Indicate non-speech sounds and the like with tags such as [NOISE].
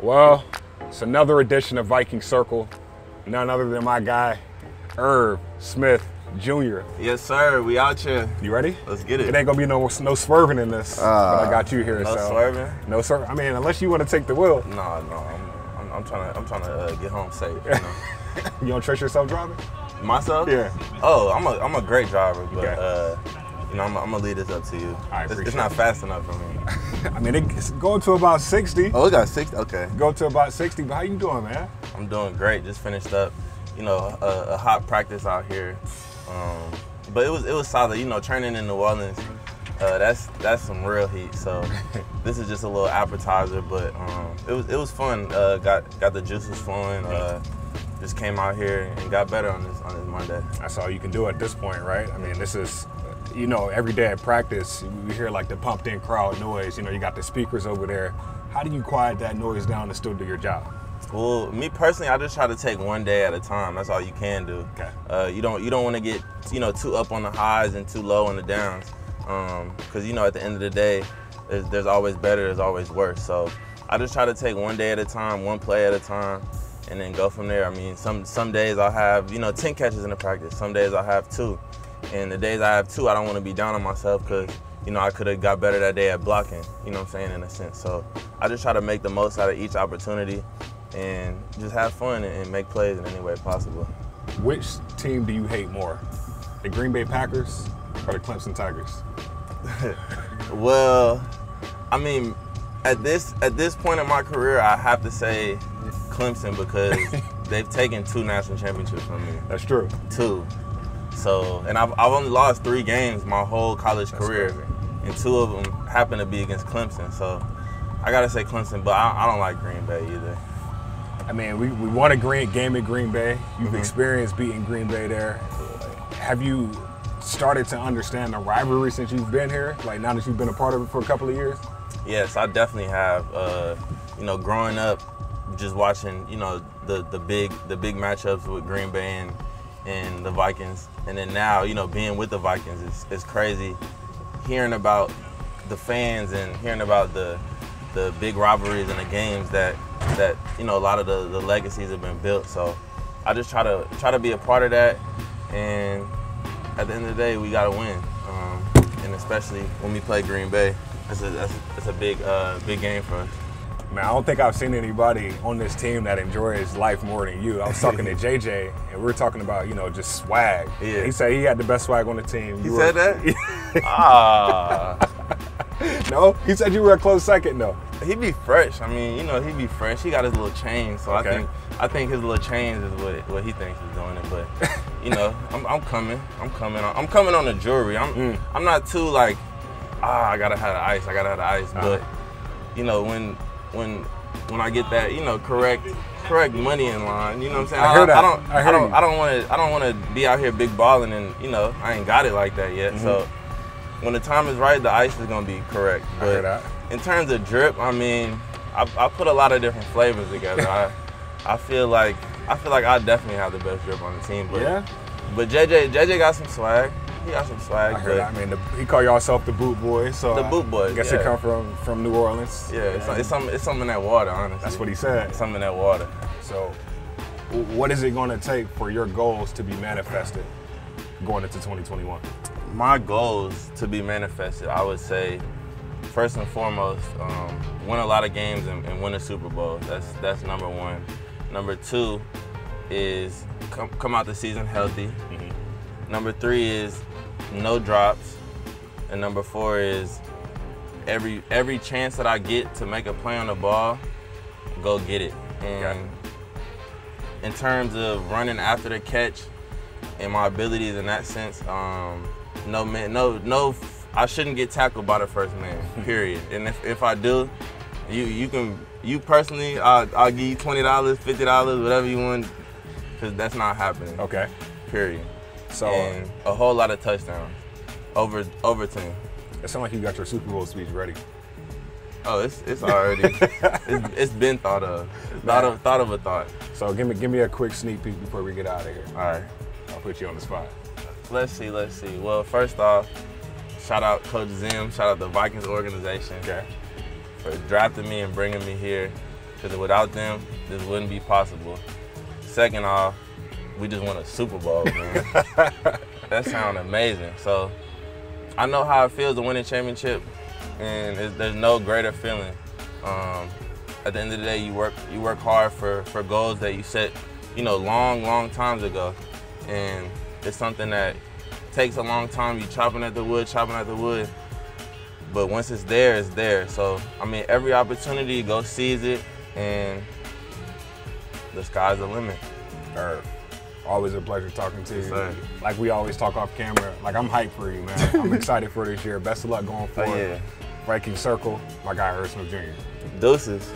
Well, it's another edition of Viking Circle. None other than my guy, Irv Smith Jr. Yes, sir. We out here. You ready? Let's get it. It ain't gonna be no no swerving in this, but I got you here. No so swerving. no sir. I mean, unless you want to take the wheel, No, no. I'm, I'm, I'm trying to. I'm trying to uh, get home safe. You know? [LAUGHS] you don't trust yourself driving. Myself? Yeah. Oh, I'm a I'm a great driver, but Okay. uh, know I'm, I'm gonna leave this up to you. It's, it's not fast enough for me. [LAUGHS] I mean, it's going to about 60. Oh, we got 60. Okay. Go to about 60. But how you doing, man? I'm doing great. Just finished up, you know, a, a hot practice out here. Um, but it was it was solid. You know, training in New Orleans, uh, that's that's some real heat. So [LAUGHS] this is just a little appetizer, but um, it was it was fun. Uh, got got the juices flowing. Uh, just came out here and got better on this on this Monday. That's all you can do at this point, right? I mean, this is, you know, every day at practice, we hear like the pumped in crowd noise. You know, you got the speakers over there. How do you quiet that noise down and still do your job? Well, me personally, I just try to take one day at a time. That's all you can do. Okay. Uh, you don't you don't want to get you know too up on the highs and too low on the downs, because you know at the end of the day, there's, there's always better, there's always worse. So I just try to take one day at a time, one play at a time, and then go from there. I mean, some some days I'll have you know ten catches in the practice. Some days I'll have two, and the days I have two, I don't want to be down on myself because you know I could have got better that day at blocking. You know what I'm saying in a sense. So I just try to make the most out of each opportunity and just have fun and, make plays in any way possible. Which team do you hate more? The Green Bay Packers or the Clemson Tigers? [LAUGHS] Well, I mean, at this at this point in my career, I have to say Clemson because [LAUGHS] they've taken two national championships from me, That's true. two. So, and I've, I've only lost three games my whole college That's career, crazy. and two of them happen to be against Clemson. So, I gotta say Clemson, but I, I don't like Green Bay either. I mean, we, we won a green game at Green Bay. You've Mm-hmm. experienced beating Green Bay there. Have you started to understand the rivalry since you've been here? Like now that you've been a part of it for a couple of years? Yes, I definitely have. Uh, you know, growing up, just watching, you know, the the big the big matchups with Green Bay and, and the Vikings, and then now, you know, being with the Vikings, is, it's crazy hearing about the fans and hearing about the the big rivalries and the games that that you know a lot of the, the legacies have been built. So I just try to try to be a part of that, and at the end of the day, we got to win, um, and especially when we play Green Bay, it's a that's, it's a big uh, big game for us. Man, I don't think I've seen anybody on this team that enjoys life more than you. I was talking to [LAUGHS] JJ, and we were talking about, you know, just swag. Yeah. He said he had the best swag on the team. He You said were- that? [LAUGHS] ah, no, he said you were a close second, though. He'd be fresh. I mean, you know, he'd be fresh. He got his little chain, so Okay. I think I think his little chains is what what he thinks is doing it. But [LAUGHS] you know, I'm, I'm coming. I'm coming. On, I'm coming on the jewelry. I'm Mm. I'm not too like ah I gotta have the ice. I gotta have the ice. Uh-huh. But you know when when when I get that you know correct correct money in line. You know what I'm saying? I hear that. I don't. I I, don't. you. I don't want to. I don't want to be out here big balling and you know I ain't got it like that yet. So mm-hmm. when the time is right, the ice is gonna be correct. I But that. in terms of drip, I mean, I, I put a lot of different flavors together. I, I feel like I feel like I definitely have the best drip on the team. But Yeah? but JJ JJ got some swag. He got some swag. I heard. I mean, the, he call y'all the Boot Boy, so The I Boot Boy, guess yeah. it come from from New Orleans. yeah, it's, it's some it's something in that water. Honestly, That's what he said. It's something in that water. So, what is it going to take for your goals to be manifested going into 2021? my goals to be manifested, I would say, first and foremost, um, win a lot of games and, and win a Super Bowl. That's that's number one. Number two is come, come out the season healthy. Number three is no drops, and number four is every every chance that I get to make a play on the ball, go get it. And in terms of running after the catch and my abilities in that sense, um, no man, no, no, I shouldn't get tackled by the first man. [LAUGHS] Period. and if, if I do, you you can you personally, I'll, I'll give you twenty dollars, fifty dollars, whatever you want, because that's not happening. Okay. Period. So, and um, a whole lot of touchdowns over over team. it sounds like you got your Super Bowl speech ready. Oh, it's it's already [LAUGHS] it's, it's been thought of. Thought of thought of a thought. So, give me give me a quick sneak peek before we get out of here. All right. I'll put you on the spot. Let's see, let's see. Well, first off, shout out Coach Zim, shout out the Vikings organization Okay. for drafting me and bringing me here. because without them, this wouldn't be possible. Second off, we just won a Super Bowl, [LAUGHS] man. that sounds amazing. So I know how it feels to win a championship, and there's no greater feeling. Um, at the end of the day, you work you work hard for for goals that you set, you know, long long times ago, and it's something that takes a long time. You chopping at the wood, chopping at the wood, but once it's there, it's there. So I mean, every opportunity, go seize it, and the sky's the limit. Or always a pleasure talking to you. Like we always talk off camera. Like I'm hyped for you, man. [LAUGHS] I'm excited for this year. Best of luck going Oh forward. yeah, Viking Circle, my guy Irv Smith Jr. deuces.